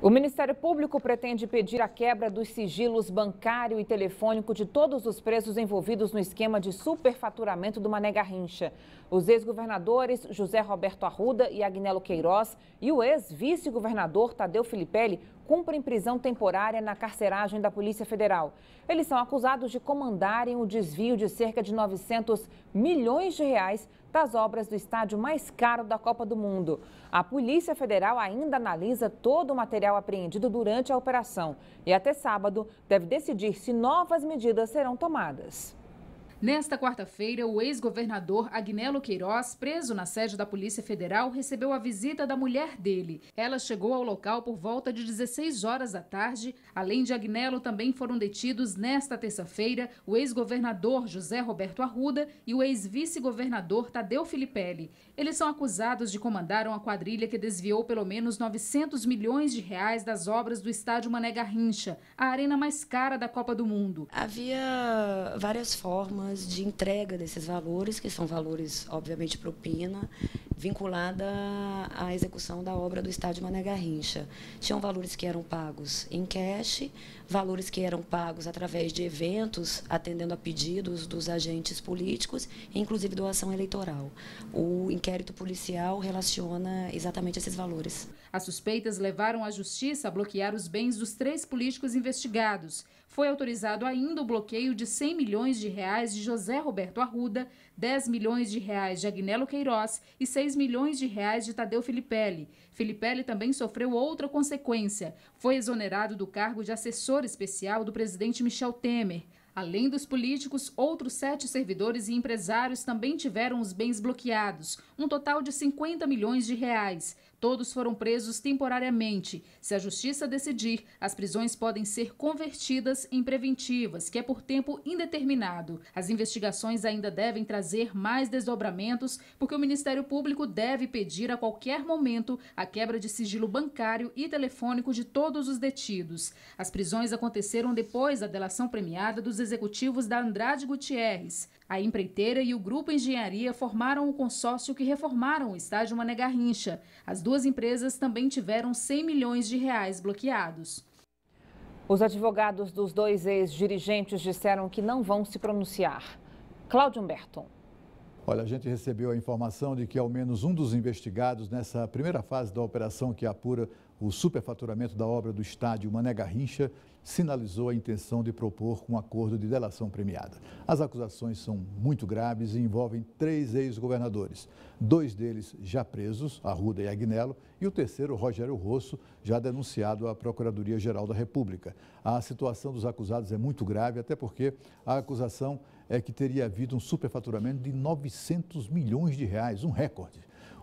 O Ministério Público pretende pedir a quebra dos sigilos bancário e telefônico de todos os presos envolvidos no esquema de superfaturamento do Mané Garrincha. Os ex-governadores José Roberto Arruda e Agnello Queiroz e o ex-vice-governador Tadeu Filipelli cumprem prisão temporária na carceragem da Polícia Federal. Eles são acusados de comandarem o desvio de cerca de 900 milhões de reais das obras do estádio mais caro da Copa do Mundo. A Polícia Federal ainda analisa todo o material apreendido durante a operação e até sábado deve decidir se novas medidas serão tomadas. Nesta quarta-feira, o ex-governador Agnello Queiroz, preso na sede da Polícia Federal, recebeu a visita da mulher dele. Ela chegou ao local por volta de 16 horas da tarde. Além de Agnello, também foram detidos nesta terça-feira o ex-governador José Roberto Arruda e o ex-vice-governador Tadeu Filipelli. Eles são acusados de comandar uma quadrilha que desviou pelo menos 900 milhões de reais das obras do estádio Mané Garrincha, a arena mais cara da Copa do Mundo. Havia várias formas formas de entrega desses valores, que são valores, obviamente, propina, vinculada à execução da obra do estádio Mané Garrincha. Tinham valores que eram pagos em cash, valores que eram pagos através de eventos, atendendo a pedidos dos agentes políticos, inclusive doação eleitoral. O inquérito policial relaciona exatamente esses valores. As suspeitas levaram a justiça a bloquear os bens dos três políticos investigados. Foi autorizado ainda o bloqueio de 100 milhões de reais de José Roberto Arruda, 10 milhões de reais de Agnello Queiroz e 6 milhões de reais de Tadeu Filipelli. Filipelli também sofreu outra consequência. Foi exonerado do cargo de assessor especial do presidente Michel Temer. Além dos políticos, outros sete servidores e empresários também tiveram os bens bloqueados, um total de 50 milhões de reais. Todos foram presos temporariamente. Se a justiça decidir, as prisões podem ser convertidas em preventivas, que é por tempo indeterminado. As investigações ainda devem trazer mais desdobramentos, porque o Ministério Público deve pedir a qualquer momento a quebra de sigilo bancário e telefônico de todos os detidos. As prisões aconteceram depois da delação premiada dos executivos da Andrade Gutierrez. A empreiteira e o Grupo Engenharia formaram o consórcio que reformaram o estádio Mané Garrincha. As duas empresas também tiveram 100 milhões de reais bloqueados. Os advogados dos dois ex-dirigentes disseram que não vão se pronunciar. Cláudio Humberto. Olha, a gente recebeu a informação de que ao menos um dos investigados nessa primeira fase da operação que apura o superfaturamento da obra do estádio Mané Garrincha sinalizou a intenção de propor um acordo de delação premiada. As acusações são muito graves e envolvem três ex-governadores. Dois deles já presos, Arruda e Agnello, e o terceiro, Rogério Rosso, já denunciado à Procuradoria-Geral da República. A situação dos acusados é muito grave, até porque a acusação é que teria havido um superfaturamento de 900 milhões de reais, um recorde.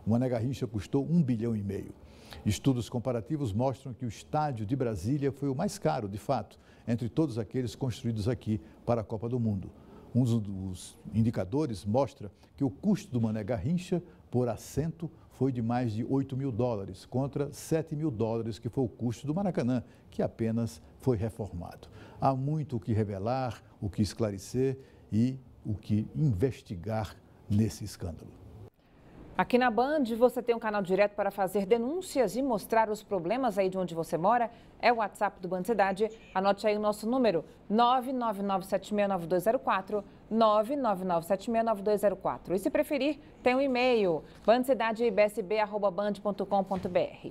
O Mané Garrincha custou um bilhão e meio. Estudos comparativos mostram que o estádio de Brasília foi o mais caro, de fato, entre todos aqueles construídos aqui para a Copa do Mundo. Um dos indicadores mostra que o custo do Mané Garrincha por assento foi de mais de 8 mil dólares, contra 7 mil dólares, que foi o custo do Maracanã, que apenas foi reformado. Há muito o que revelar, o que esclarecer e o que investigar nesse escândalo. Aqui na Band você tem um canal direto para fazer denúncias e mostrar os problemas aí de onde você mora. É o WhatsApp do Band Cidade. Anote aí o nosso número 999769204, 999769204. E se preferir, tem um e-mail bandcidadebsb@band.com.br.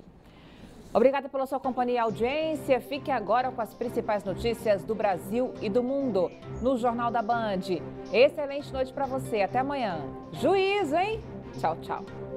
Obrigada pela sua companhia e audiência. Fique agora com as principais notícias do Brasil e do mundo no Jornal da Band. Excelente noite para você. Até amanhã. Juízo, hein? Tchau, tchau.